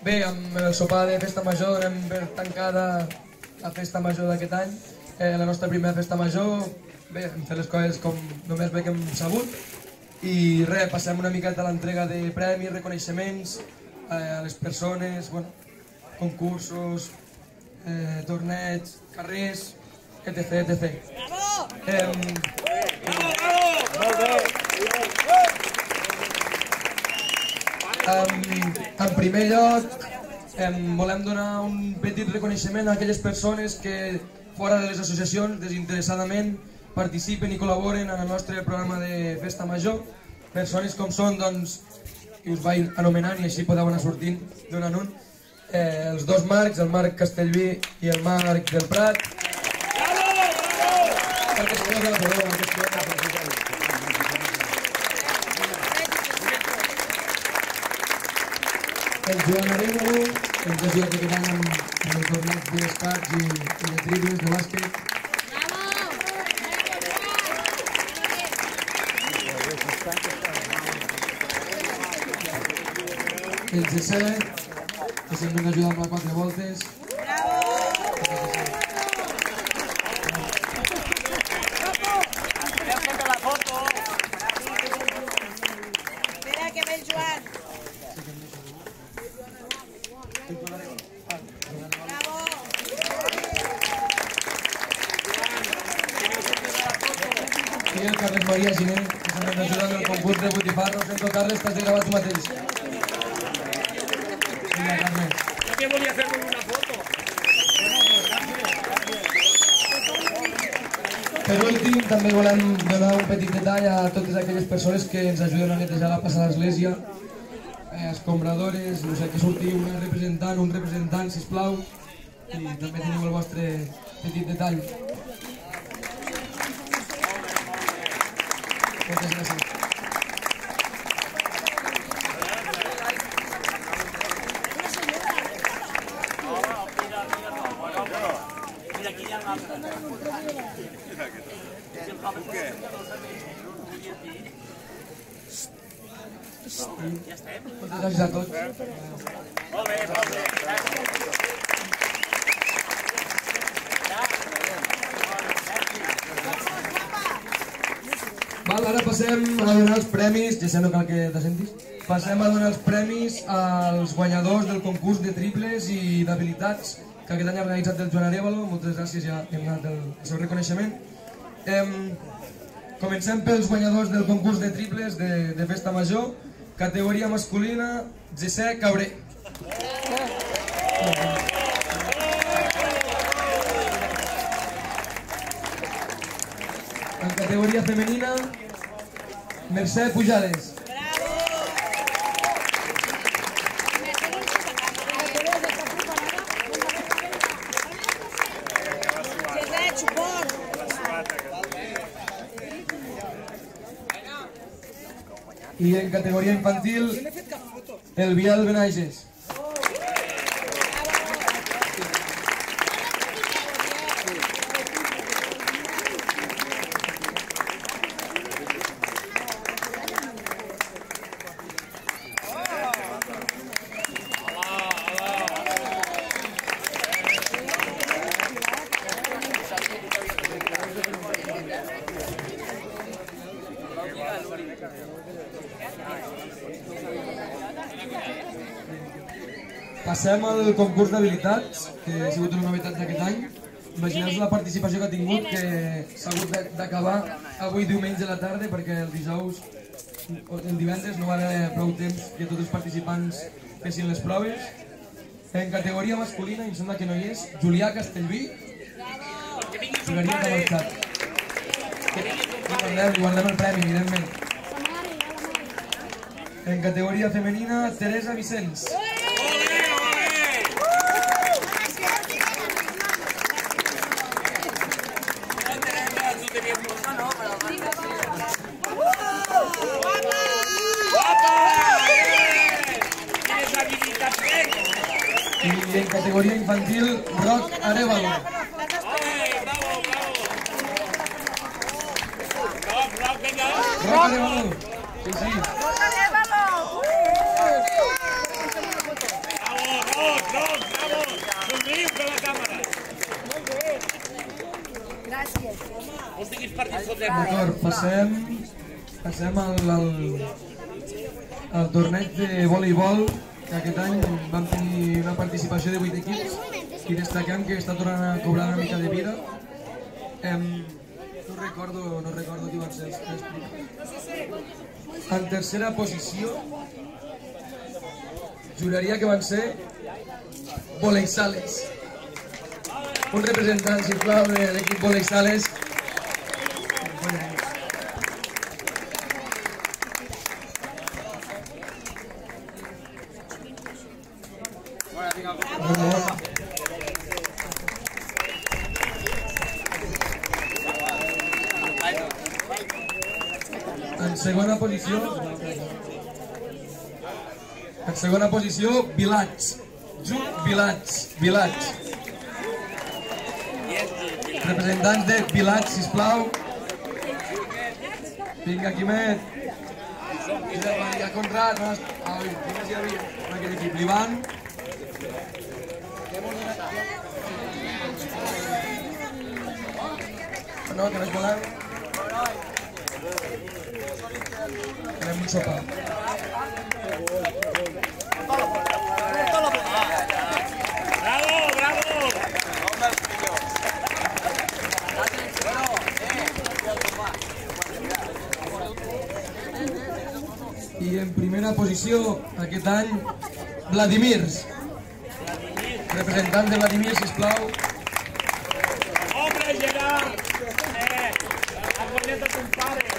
Bé, amb el sopar de festa major donem per tancada la festa major d'aquest any, eh, la nostra primera festa major. Bé, hem fet les coses com només bé que hem sabut. I res, passem una miqueta a l'entrega de premis, reconeixements eh, a les persones, bueno, concursos, eh, torneigs, carrers, etc. etc. Eh, En, en primer lloc, em volem donar un petit reconeixement a aquelles persones que fora de les associacions desinteressadament participen i col·laboren en el nostre programa de Festa Major. Persones com són, doncs, que us vaig anomenant i així podeu anar sortint d'un en un. Eh, els dos Marcs, el Marc Castellví i el Marc del Prat. Marc Escoda, perdó, Marc Escoda, el Joan Arevalo, que ha que van amb, amb el torneig d'escacs i, i de triples, de bàsquet. El GC, que sempre ens ajuda amb les quatre voltes. Espera que ve el Joan. Bravo. I el Carles Maria Giner, que sempre ens ajuda amb el concurs de botifarra. Ho sento, Carles, que has de gravar tu mateix. Vinga, Carles. Jo que volia fer-me una foto. Per últim, també volem donar un petit detall a totes aquelles persones que ens ajuden a netejar la plaça de l'Església, eh, escombradores, no sé, que surti una representant, un representant, sisplau, i també teniu el vostre petit detall. Moltes gràcies. Moltes gràcies a tots. Molt bé, molt bé. Gràcies. Passem a donar els premis, ja sé no cal que te sentis, passem a donar els premis als guanyadors del concurs de triples i d'habilitats que aquest any ha organitzat el Joan Arevalo, moltes gràcies, ja hem el, el seu reconeixement. Em, comencem pels guanyadors del concurs de triples de, de Festa Major, categoria masculina, Gessé Cabré. En categoria femenina, Mercè Pujades. I en categoria infantil, el Biel Benages. Passem al concurs d'habilitats, que ha sigut una novetat d'aquest any. Imagineu-vos la participació que ha tingut, que s'ha hagut de- d'acabar avui diumenge a la tarda, perquè el dijous, o el divendres, no va haver prou temps que tots els participants fessin les proves. En categoria masculina, em sembla que no hi és, Julià Castellví, jugaria per l'estat. Guardem, li guardem el premi, evidentment. En categoria femenina, Teresa Vicenç. i en categoria infantil, Roc Arevalo. Eh, Roc Arevalo. Sí, sí. Roc Arevalo. Bravo, Roc, Roc, bravo. Somriu per la càmera. Molt bé. Gràcies. On partits fotem. D'acord, passem, passem al, al, al torneig de voleibol que aquest any vam tenir una participació de 8 equips i destaquem que està tornant a cobrar una mica de vida. Em, no recordo, no recordo qui van ser els tres. En tercera posició, juraria que van ser Volei Sales. Un representant, sisplau, de l'equip Volei Sales. Bravo. En segona posició... En segona posició, Vilats. Juc Vilats. Vilats. Representants de Vilats, sisplau. Vinga, Quimet. Maria Conrad. Ai, qui més hi havia? En. L'Ivan. No, que no es voleu. Anem un sopar. Bravo, bravo. I en primera posició, aquest any, Vladimirs. Representant de Vladimir, sisplau. Hombre, Gerard. Eh, has guanyat a ton pare.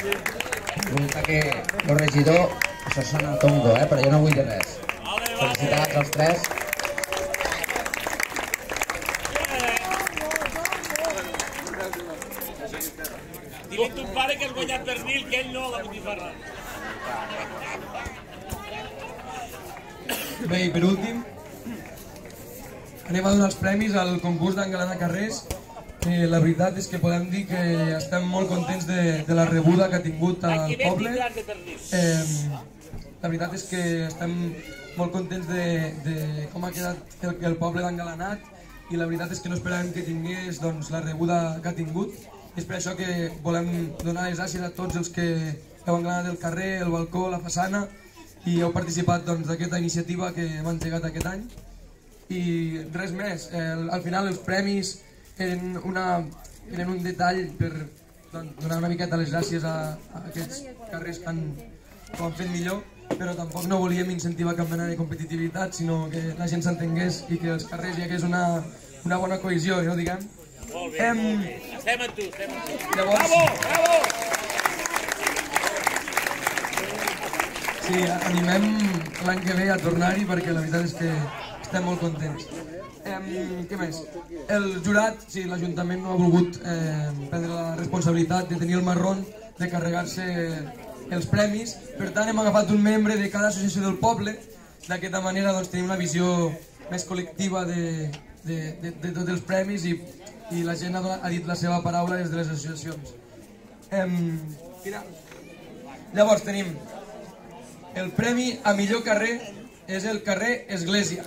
Resulta que el regidor, això sona tongo, eh? però jo no vull dir res. Felicitats als tres. Dile a ton pare que has guanyat per mil, que ell no, la botifarra. Bé, i per últim, anem a donar els premis al concurs d'Angalana Carrers. Eh, la veritat és que podem dir que estem molt contents de, de la rebuda que ha tingut ven poble. Eh, la veritat és que estem molt contents de, de com ha quedat el, el poble d'Engalanat i la veritat és que no esperàvem que tingués doncs, la rebuda que ha tingut. És per això que volem donar les gràcies a tots els que heu engalanat el carrer, el balcó, la façana i heu participat doncs, d'aquesta iniciativa que hem engegat aquest any. I res més, el, al final els premis eren, una, eren un detall per donar una miqueta les gràcies a, a aquests carrers que han, que ho han fet millor, però tampoc no volíem incentivar cap mena de competitivitat, sinó que la gent s'entengués i que als carrers hi hagués una, una bona cohesió, no diguem. Molt bé, Em, molt bé. Estem amb tu, estem amb tu. Llavors, Bravo, bravo. sí, animem l'any que ve a tornar-hi perquè la veritat és que estem molt contents. Em, què més? El jurat, sí, l'Ajuntament no ha volgut eh, prendre la responsabilitat de tenir el marrón, de carregar-se els premis, per tant hem agafat un membre de cada associació del poble, d'aquesta manera doncs, tenim una visió més col·lectiva de, de, de, de tots els premis i, i la gent ha, ha dit la seva paraula des de les associacions. Em, mira, llavors tenim el premi a millor carrer és el carrer Església.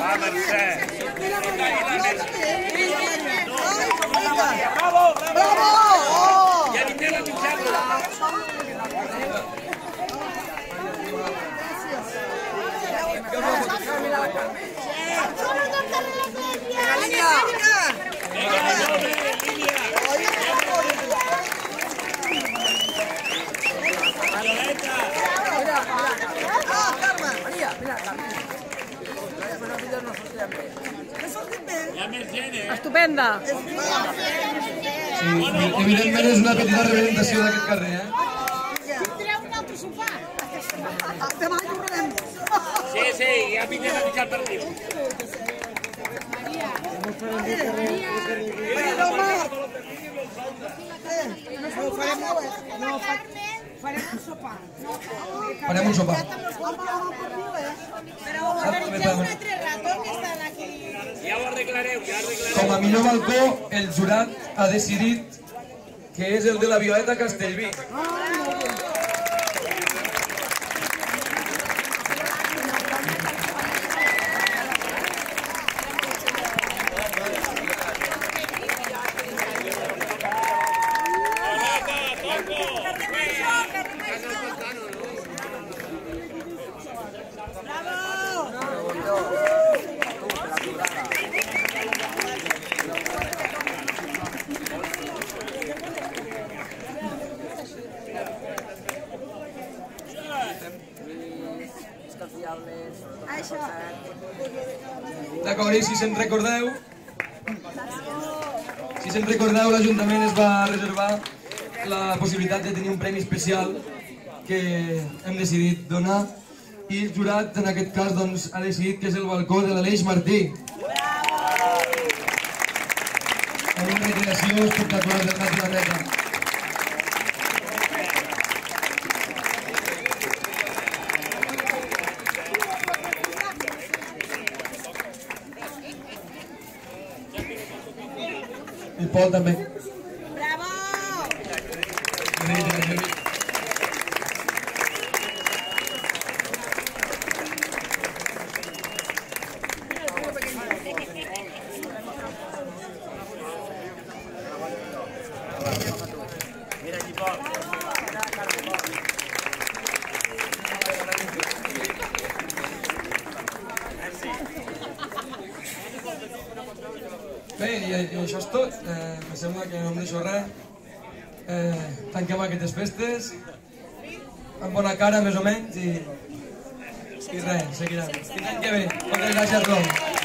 Va, Mercè. Bravo, bravo. Ja vindré a mitjana. Hi ha més gent, eh? Estupenda. Sí, evidentment és una petita representació d'aquest carrer, eh? Sí, sí, ja vindré a mitjar per dir. Farem un sopar. Però organitzeu un altre rato que estan aquí. Com a millor balcó, el jurat ha decidit que és el de la Violeta Castellví. Això. Si se'n recordeu, si se'n recordeu, l'Ajuntament es va reservar la possibilitat de tenir un premi especial que hem decidit donar i el jurat, en aquest cas, doncs, ha decidit que és el balcó de l'Aleix Martí. En una recreació espectacular del naturalesa. I Pol també. Bravo! Bé, i, i això és tot. Eh, em sembla que no em deixo res. Eh, tanquem aquestes festes amb bona cara, més o menys, i, i res, seguirem. Fins l'any que ve. Moltes gràcies a tothom.